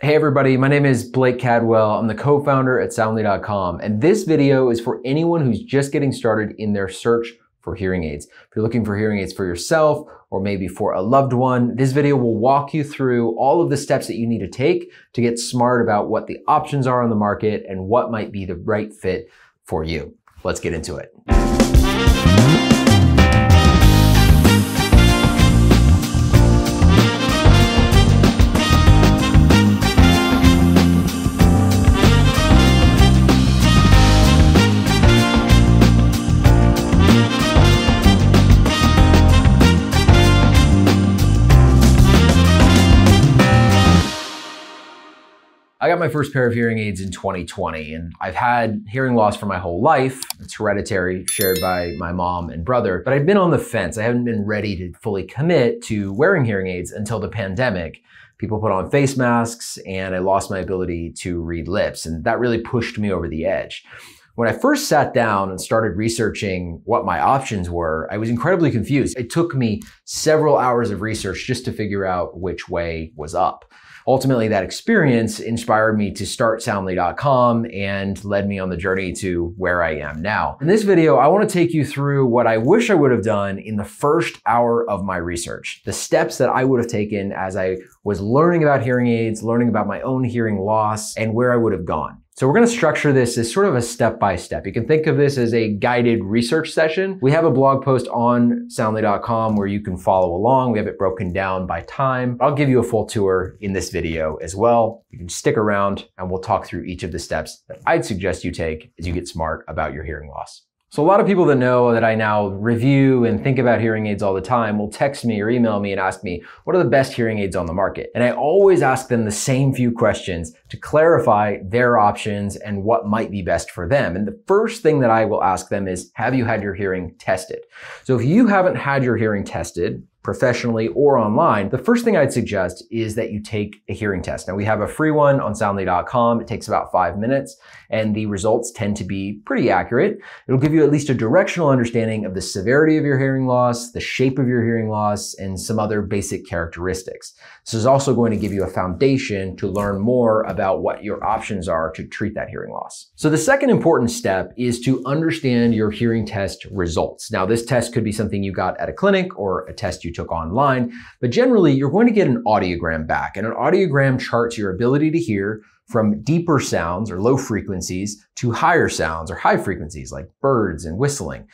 Hey everybody, my name is Blake Cadwell. I'm the co-founder at Soundly.com, and this video is for anyone who's just getting started in their search for hearing aids. If you're looking for hearing aids for yourself or maybe for a loved one, this video will walk you through all of the steps that you need to take to get smart about what the options are on the market and what might be the right fit for you. Let's get into it. Got my first pair of hearing aids in 2020, and I've had hearing loss for my whole life. It's hereditary, shared by my mom and brother, but I've been on the fence. I haven't been ready to fully commit to wearing hearing aids until the pandemic. People put on face masks, and I lost my ability to read lips, and that really pushed me over the edge. When I first sat down and started researching what my options were, I was incredibly confused. It took me several hours of research just to figure out which way was up ultimately that experience inspired me to start soundly.com and led me on the journey to where I am now. In this video, I want to take you through what I wish I would have done in the first hour of my research, the steps that I would have taken as I was learning about hearing aids, learning about my own hearing loss, and where I would have gone. So we're going to structure this as sort of a step-by-step. You can think of this as a guided research session. We have a blog post on soundly.com where you can follow along. We have it broken down by time. I'll give you a full tour in this video as well. You can stick around and we'll talk through each of the steps that I'd suggest you take as you get smart about your hearing loss. So a lot of people that know that I now review and think about hearing aids all the time will text me or email me and ask me, what are the best hearing aids on the market? And I always ask them the same few questions to clarify their options and what might be best for them. And the first thing that I will ask them is, have you had your hearing tested? So if you haven't had your hearing tested, professionally or online, the first thing I'd suggest is that you take a hearing test. Now we have a free one on soundly.com. It takes about five minutes and the results tend to be pretty accurate. It'll give you at least a directional understanding of the severity of your hearing loss, the shape of your hearing loss, and some other basic characteristics. This is also going to give you a foundation to learn more about what your options are to treat that hearing loss. So the second important step is to understand your hearing test results. Now this test could be something you got at a clinic or a test you took online, but generally you're going to get an audiogram back and an audiogram charts your ability to hear from deeper sounds or low frequencies to higher sounds or high frequencies like birds and whistling.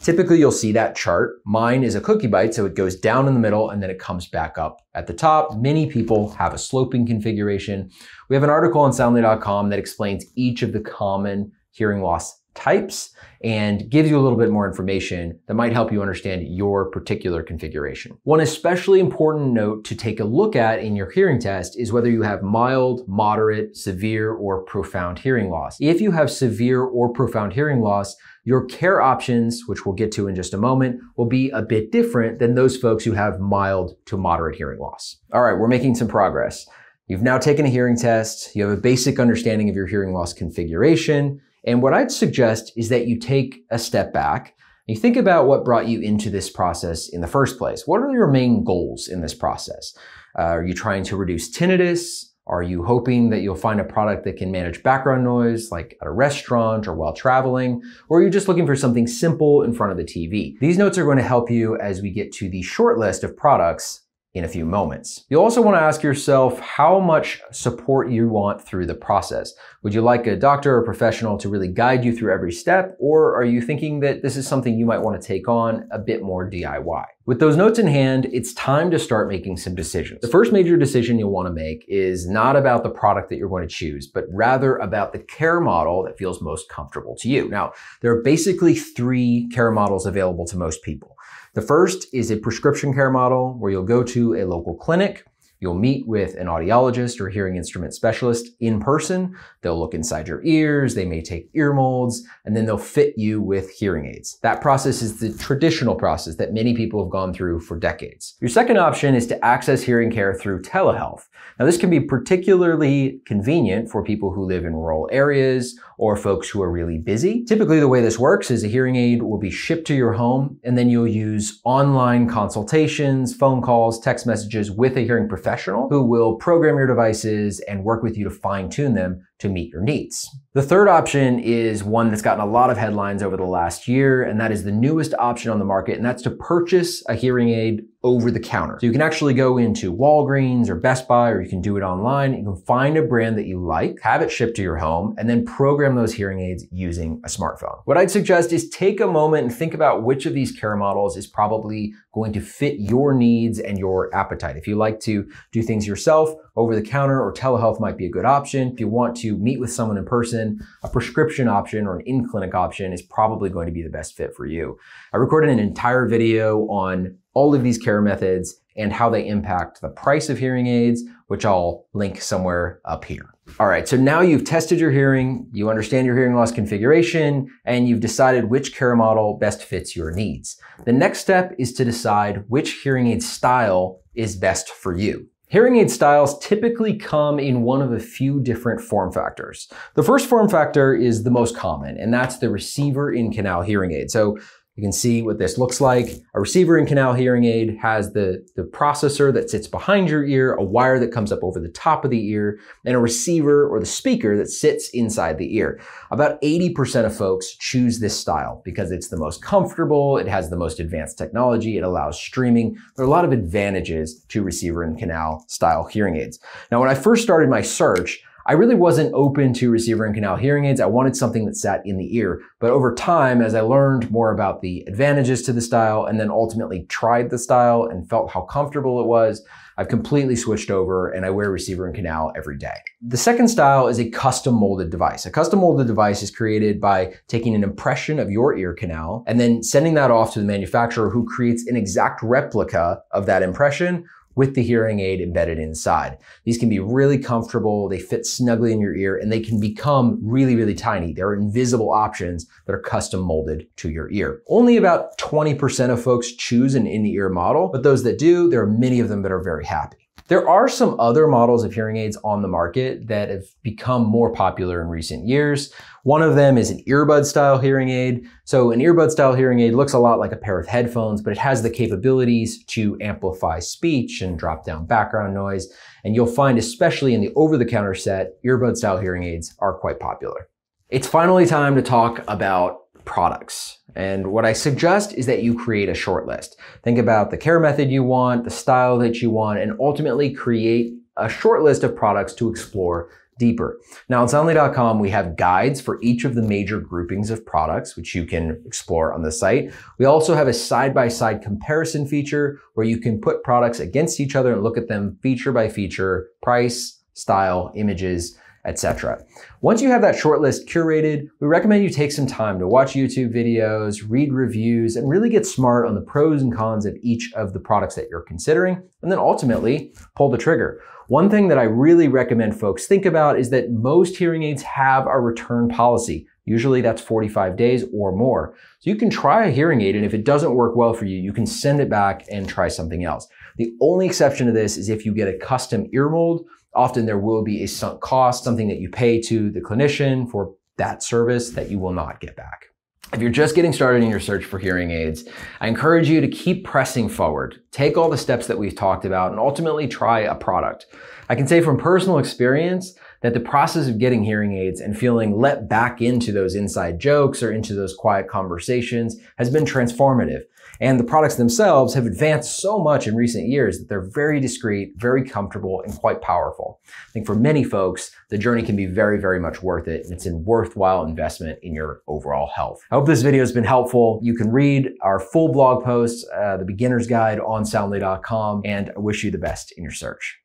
Typically you'll see that chart. Mine is a cookie bite, so it goes down in the middle and then it comes back up at the top. Many people have a sloping configuration. We have an article on soundly.com that explains each of the common hearing loss types and gives you a little bit more information that might help you understand your particular configuration. One especially important note to take a look at in your hearing test is whether you have mild, moderate, severe, or profound hearing loss. If you have severe or profound hearing loss, your care options, which we'll get to in just a moment, will be a bit different than those folks who have mild to moderate hearing loss. All right, we're making some progress. You've now taken a hearing test. You have a basic understanding of your hearing loss configuration. And what I'd suggest is that you take a step back you think about what brought you into this process in the first place. What are your main goals in this process? Uh, are you trying to reduce tinnitus? Are you hoping that you'll find a product that can manage background noise, like at a restaurant or while traveling? Or are you just looking for something simple in front of the TV? These notes are going to help you as we get to the short list of products in a few moments. You'll also want to ask yourself how much support you want through the process. Would you like a doctor or professional to really guide you through every step, or are you thinking that this is something you might want to take on a bit more DIY? With those notes in hand, it's time to start making some decisions. The first major decision you'll want to make is not about the product that you're going to choose, but rather about the care model that feels most comfortable to you. Now, there are basically three care models available to most people. The first is a prescription care model where you'll go to a local clinic You'll meet with an audiologist or hearing instrument specialist in person. They'll look inside your ears, they may take ear molds, and then they'll fit you with hearing aids. That process is the traditional process that many people have gone through for decades. Your second option is to access hearing care through telehealth. Now, this can be particularly convenient for people who live in rural areas or folks who are really busy. Typically, the way this works is a hearing aid will be shipped to your home, and then you'll use online consultations, phone calls, text messages with a hearing professional professional who will program your devices and work with you to fine tune them to meet your needs. The third option is one that's gotten a lot of headlines over the last year, and that is the newest option on the market, and that's to purchase a hearing aid over the counter. So you can actually go into Walgreens or Best Buy, or you can do it online. You can find a brand that you like, have it shipped to your home, and then program those hearing aids using a smartphone. What I'd suggest is take a moment and think about which of these care models is probably going to fit your needs and your appetite. If you like to do things yourself, over the counter or telehealth might be a good option. If you want to meet with someone in person, a prescription option or an in-clinic option is probably going to be the best fit for you. I recorded an entire video on all of these care methods and how they impact the price of hearing aids, which I'll link somewhere up here. All right, so now you've tested your hearing, you understand your hearing loss configuration, and you've decided which care model best fits your needs. The next step is to decide which hearing aid style is best for you. Hearing aid styles typically come in one of a few different form factors. The first form factor is the most common, and that's the receiver in canal hearing aid. So you can see what this looks like. A receiver in canal hearing aid has the, the processor that sits behind your ear, a wire that comes up over the top of the ear, and a receiver or the speaker that sits inside the ear. About 80% of folks choose this style because it's the most comfortable, it has the most advanced technology, it allows streaming. There are a lot of advantages to receiver in canal style hearing aids. Now, when I first started my search, I really wasn't open to receiver and canal hearing aids. I wanted something that sat in the ear. But over time, as I learned more about the advantages to the style and then ultimately tried the style and felt how comfortable it was, I've completely switched over and I wear receiver and canal every day. The second style is a custom molded device. A custom molded device is created by taking an impression of your ear canal and then sending that off to the manufacturer who creates an exact replica of that impression with the hearing aid embedded inside. These can be really comfortable, they fit snugly in your ear, and they can become really, really tiny. They're invisible options that are custom molded to your ear. Only about 20% of folks choose an in-ear model, but those that do, there are many of them that are very happy. There are some other models of hearing aids on the market that have become more popular in recent years. One of them is an earbud style hearing aid. So an earbud style hearing aid looks a lot like a pair of headphones, but it has the capabilities to amplify speech and drop down background noise. And you'll find, especially in the over-the-counter set, earbud style hearing aids are quite popular. It's finally time to talk about products. And what I suggest is that you create a short list. Think about the care method you want, the style that you want, and ultimately create a short list of products to explore deeper. Now on Soundly.com, we have guides for each of the major groupings of products, which you can explore on the site. We also have a side-by-side -side comparison feature where you can put products against each other and look at them feature by feature, price, style, images, etc. Once you have that shortlist curated, we recommend you take some time to watch YouTube videos, read reviews, and really get smart on the pros and cons of each of the products that you're considering, and then ultimately pull the trigger. One thing that I really recommend folks think about is that most hearing aids have a return policy. Usually that's 45 days or more. So you can try a hearing aid and if it doesn't work well for you, you can send it back and try something else. The only exception to this is if you get a custom ear mold Often there will be a sunk cost, something that you pay to the clinician for that service that you will not get back. If you're just getting started in your search for hearing aids, I encourage you to keep pressing forward. Take all the steps that we've talked about and ultimately try a product. I can say from personal experience that the process of getting hearing aids and feeling let back into those inside jokes or into those quiet conversations has been transformative. And the products themselves have advanced so much in recent years that they're very discreet, very comfortable, and quite powerful. I think for many folks, the journey can be very, very much worth it, and it's a worthwhile investment in your overall health. I hope this video has been helpful. You can read our full blog post, uh, the beginner's guide on soundly.com, and I wish you the best in your search.